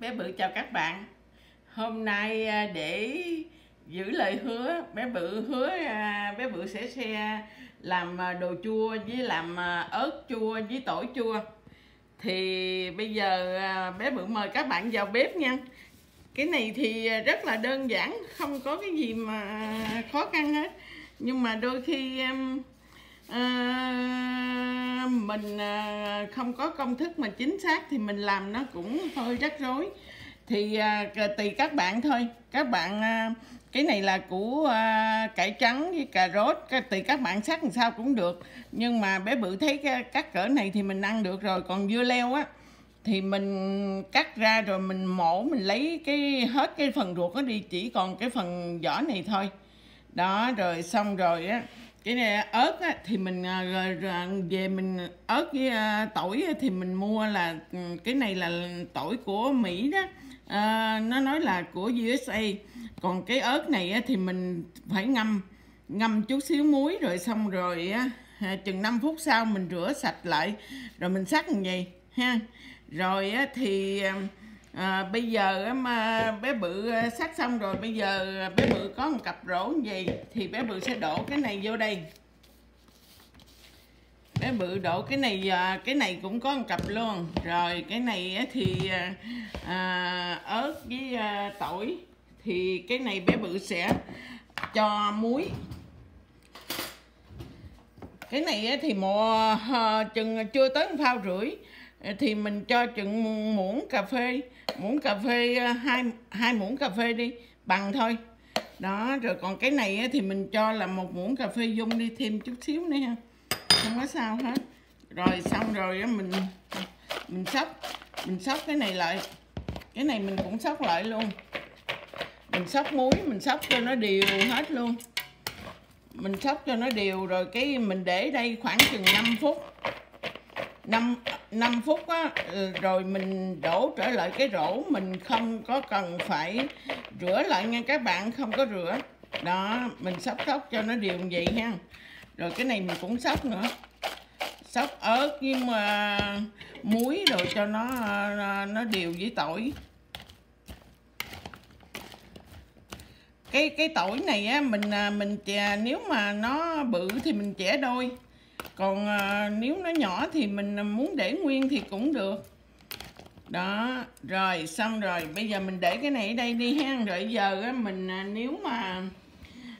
bé bự chào các bạn. Hôm nay à, để giữ lời hứa bé bự hứa à, bé bự sẽ xe làm à, đồ chua với làm ớt chua với tỏi chua. Thì bây giờ bé bự mời các bạn vào bếp nha. Cái này thì rất là đơn giản không có cái gì mà khó khăn hết. Nhưng mà đôi khi à, mình à, không có công thức mà chính xác thì mình làm nó cũng hơi rắc rối. Thì à, tùy các bạn thôi. Các bạn à, cái này là củ cải trắng với cà rốt tùy các bạn sắc làm sao cũng được. Nhưng mà bé bự thấy cắt các cỡ này thì mình ăn được rồi. Còn dưa leo á, thì mình cắt ra rồi mình mổ, mình lấy cái, hết cái phần ruột nó đi, chỉ còn cái phần vỏ này thôi. Đó, rồi xong rồi á cái này ớt á, thì mình à, về mình ớt với à, tỏi thì mình mua là ừ, cái này là tỏi của Mỹ đó. À, nó nói là của USA còn cái ớt này á, thì mình phải ngâm ngâm chút xíu muối rồi xong rồi á, à, chừng 5 phút sau mình rửa sạch lại. Rồi mình sắc như vậy ha. Rồi á, thì à, bây giờ mà bé bự ờ, sát sắc xong rồi bây giờ ờ, bé bự có một cặp rổ như vậy thì bé bự sẽ đổ cái này vô đây. Bé bự đổ cái này cái này cũng có một cặp luôn. Rồi cái này thì à, ớt với à, tỏi. Thì cái này bé bự sẽ cho muối. Cái này thì mùa chừng chưa tới phao rưỡi. Ờ, thì mình cho chừng muỗng cà phê, muỗng cà phê ờ, hai hai muỗng cà phê đi, bằng thôi. Đó, rồi còn cái này thì mình cho là một muỗng cà phê dung đi thêm chút xíu nữa ha không có sao hết. Rồi xong rồi mình mình sóc mình sóc cái này lại. Cái này mình cũng sóc lại luôn. Mình sóc muối, mình sóc cho nó đều hết luôn. Mình sóc cho nó đều, rồi cái mình để đây khoảng chừng 5 phút. 5 5 phút á, ừ, rồi mình đổ trở lại cái rổ mình không có cần phải rửa lại nha các bạn không có rửa. Đó mình sắp sóc cho nó đều vậy ha. Rồi cái này mình cũng sóc nữa. Sóc ớt với mà muối rồi cho nó ờ, nó đều với tỏi. Cái cái tỏi này á mình à, mình chè nếu mà nó bự thì mình chẻ đôi còn à, nếu nó nhỏ thì mình à, muốn để nguyên thì cũng được. Đó rồi xong rồi bây giờ mình để cái này ở đây đi ha. Rồi giờ á, mình à, nếu mà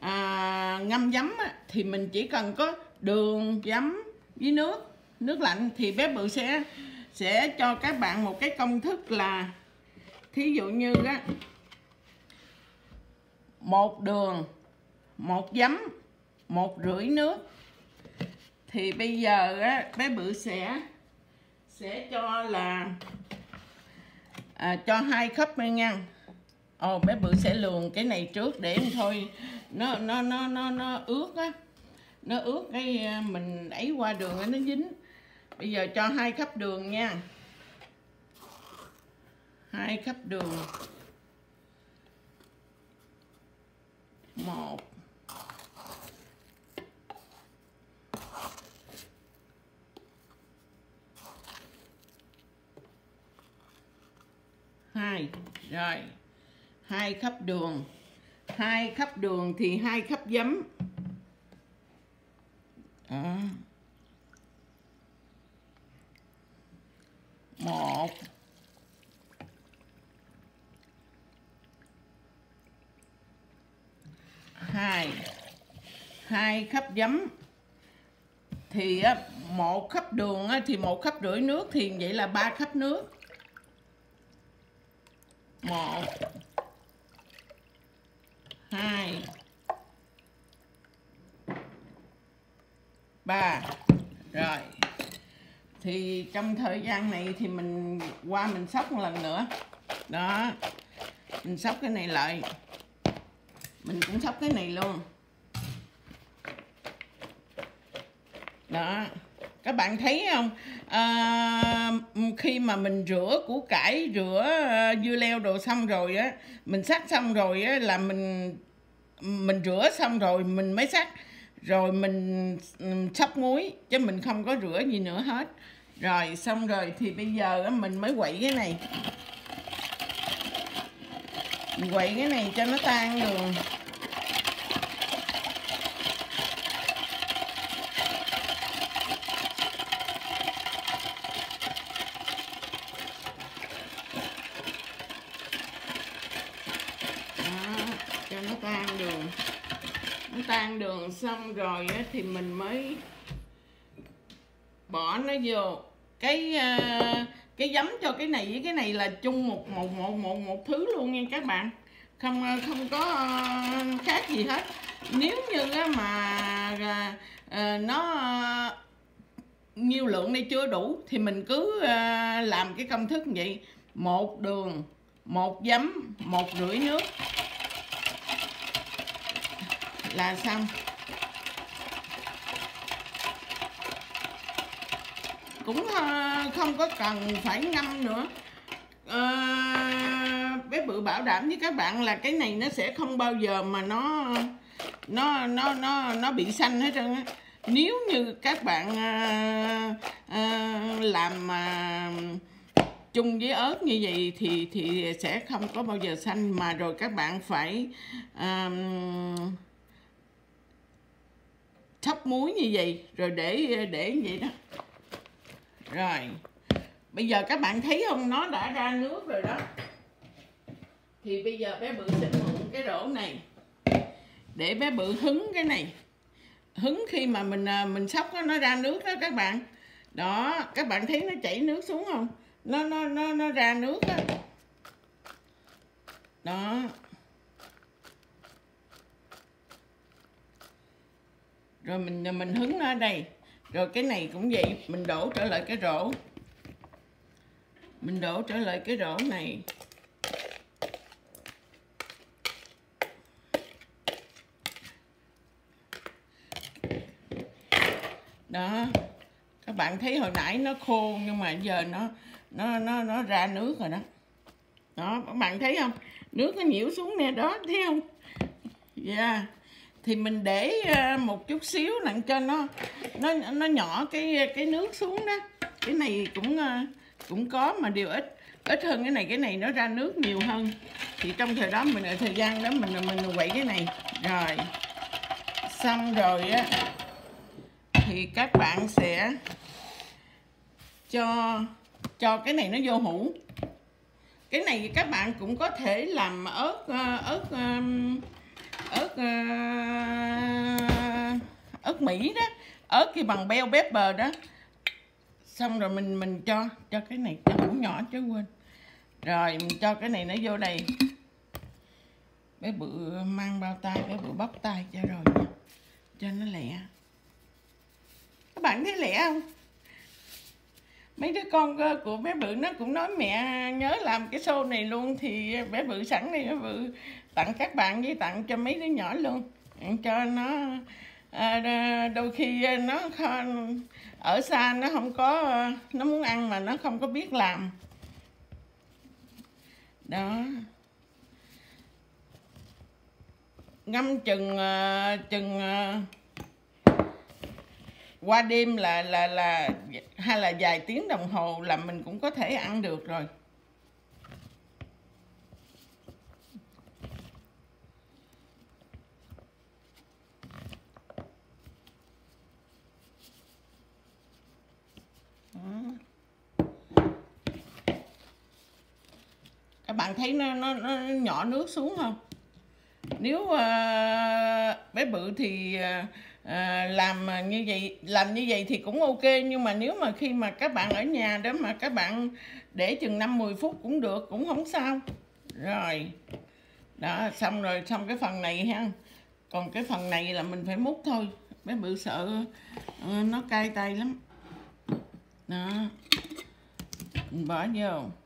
à, ngâm giấm á, thì mình chỉ cần có đường giấm với nước nước lạnh thì bé bự sẽ sẽ cho các bạn một cái công thức là thí dụ như á một đường một giấm một rưỡi nước thì bây giờ á, bé bự sẽ sẽ cho là à, cho hai khớp nha. Ồ bé bự sẽ luồn cái này trước để thôi nó nó nó nó nó ướt á. Nó ướt cái à, mình ấy qua đường nó dính. Bây giờ cho hai khắp đường nha. Hai khắp đường. Một hai. Rồi. Hai khắp đường. Hai khắp đường thì hai khắp giấm. À. một. Hai. Hai khắp giấm. Thì một khắp đường thì một khắp rưỡi nước, thì vậy là ba khắp nước một. Hai. Ba. Rồi. Thì trong thời gian này thì mình, qua mình sóc một lần nữa. Đó. Mình sóc cái này lại. Mình cũng sóc cái này luôn. Đó các bạn thấy không? À, khi mà mình rửa củ cải rửa ờ, dưa leo đồ xong rồi á mình sắc xong rồi á là mình mình rửa xong rồi mình mới sắc rồi mình sắp muối chứ mình không có rửa gì nữa hết. Rồi xong rồi thì bây giờ á, mình mới quậy cái này. Mình quậy cái này cho nó tan đường Đó, cho nó tan đường nó tan đường xong rồi á, thì mình mới bỏ nó vô. Cái ờ, cái giấm cho cái này với cái này là chung một một một một một thứ luôn nha các bạn. Không ờ, không có ờ, khác gì hết. Nếu như á mà nó nhiêu lượng này chưa đủ thì mình cứ làm cái công thức như vậy. Một đường một giấm một rưỡi nước là xong. Cũng ờ, không có cần phải ngâm nữa. À, bé bự bảo đảm với các bạn là cái này nó sẽ không bao giờ mà nó nó nó nó nó bị xanh hết trơn á. Nếu như các bạn à, à, làm à, chung với ớt như vậy thì thì sẽ không có bao giờ xanh mà rồi các bạn phải à, thấp muối như vậy, rồi để để như vậy đó. Rồi, bây giờ các bạn thấy không? Nó đã ra nước rồi đó. Thì bây giờ bé bự sẽ mượn cái rổ này, để bé bự hứng cái này. Hứng khi mà mình à, mình sóc nó ra nước đó các bạn. Đó, các bạn thấy nó chảy nước xuống không? Nó nó nó nó ra nước đó. Đó. Rồi mình mình hứng nó ở đây. Rồi cái này cũng vậy, mình đổ trở lại cái rổ. Mình đổ trở lại cái rổ này. Đó. Các bạn thấy hồi nãy nó khô nhưng mà giờ nó nó nó nó ra nước rồi đó. Đó, các bạn thấy không? Nước nó nhiễu xuống nè, đó, thấy không? Yeah thì mình để ờ, một chút xíu nặng cho nó nó nó nhỏ cái cái nước xuống đó. Cái này cũng ờ, cũng có mà điều ít ít hơn cái này. Cái này nó ra nước nhiều hơn. Thì trong thời đó mình, ở thời gian đó mình mình quậy cái này. Rồi, xong rồi á, thì các bạn sẽ cho cho cái này nó vô hũ. Cái này các bạn cũng có thể làm ớt ờ, ớt ớt ớt ớt ờ, mỹ đó, ớt kia bằng bell pepper đó. Xong rồi mình mình cho cho cái này, cho hũ nhỏ chứ quên. Rồi, mình cho cái này nó vô đây. Bé bự mang bao tay bé bự bóc tay cho rồi nha. Cho nó lẹ. Các bạn thấy lẹ không? Mấy đứa con của bé bự nó cũng nói mẹ nhớ làm cái show này luôn thì bé bự sẵn đây bé bự tặng các bạn với tặng cho mấy đứa nhỏ luôn. Cho nó à, đôi khi nó ở xa nó không có nó muốn ăn mà nó không có biết làm. Đó. Ngâm chừng à, chừng à, qua đêm là là là hay là vài tiếng đồng hồ là mình cũng có thể ăn được rồi các bạn thấy nó, nó, nó nhỏ nước xuống không? Nếu uh, bé bự thì uh, làm như vậy làm như vậy thì cũng ok nhưng mà nếu mà khi mà các bạn ở nhà đó mà các bạn để chừng 5 10 phút cũng được cũng không sao. Rồi đó xong rồi xong cái phần này ha. Còn cái phần này là mình phải múc thôi. Bé bự sợ uh, nó cay tay lắm. Đó mình bỏ vô.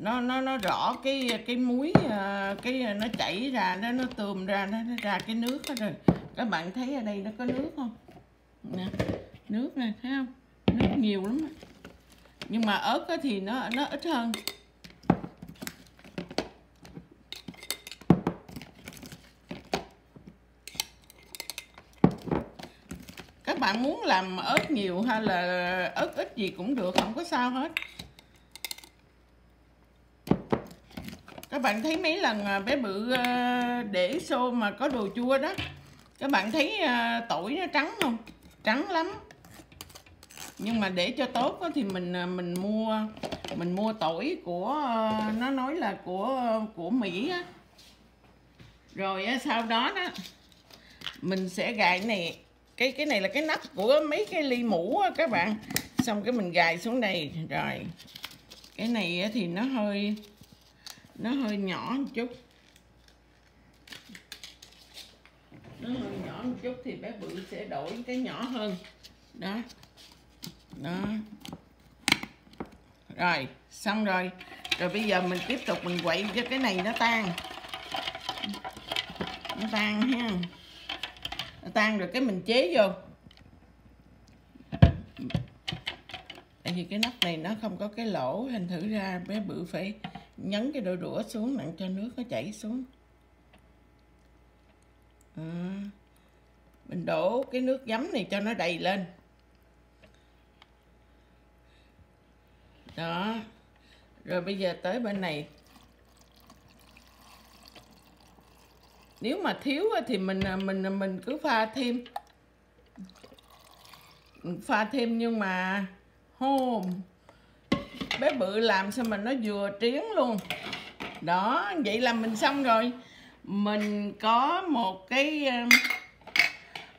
Nó nó nó rõ cái cái muối ờ, cái ờ, nó chảy ra nó nó tươm ra nó, nó ra cái nước đó rồi. Các bạn thấy ở đây nó có nước không? Nè nước này thấy không? Nước nhiều lắm nhưng mà ớt thì nó nó ít hơn. Các bạn muốn làm ớt nhiều hay là ớt ít gì cũng được không có sao hết. Các bạn thấy mấy lần à, bé bự à, để xô mà có đồ chua đó, các bạn thấy à, tỏi nó trắng không? Trắng lắm. Nhưng mà để cho tốt thì mình mình mua mình mua tỏi của nó nói là của của Mỹ á. Rồi sau đó đó, mình sẽ gài này, cái cái này là cái nắp của mấy cái ly mũ á các bạn. Xong cái mình gài xuống đây, rồi. Cái này thì nó hơi nó hơi nhỏ một chút. Nó hơi nhỏ một chút thì bé bự sẽ đổi cái nhỏ hơn. Đó. Đó. Rồi, xong rồi. Rồi bây giờ mình tiếp tục mình quậy cho cái này nó tan. Nó tan ha. Nó tan rồi cái mình chế vô. Tại vì cái nắp này nó không có cái lỗ thành thử ra, bé bự phải nhấn cái đôi đũa xuống nặng cho nước nó chảy xuống. À, mình đổ cái nước giấm này cho nó đầy lên. Đó. Rồi bây giờ tới bên này. Nếu mà thiếu thì mình à, mình à, mình cứ pha thêm. Pha thêm nhưng mà hôm bé bự làm sao mà nó vừa triến luôn. Đó, vậy là mình xong rồi. Mình có một cái ờ,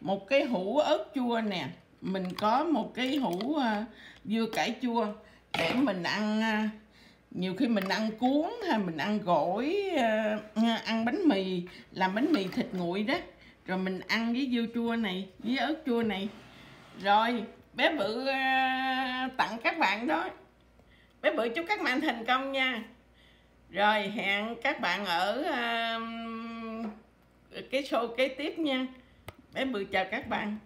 một cái hũ ớt chua nè. Mình có một cái hũ ờ, dưa cải chua để mình ăn ờ, nhiều khi mình ăn cuốn hay mình ăn gỏi ăn bánh mì, làm bánh mì thịt nguội đó. Rồi mình ăn với dưa chua này, với ớt chua này. Rồi, bé bự tặng các bạn đó bé bự chúc các bạn thành công nha. Rồi hẹn các bạn ở uh, cái show kế tiếp nha. Bé bự chào các bạn.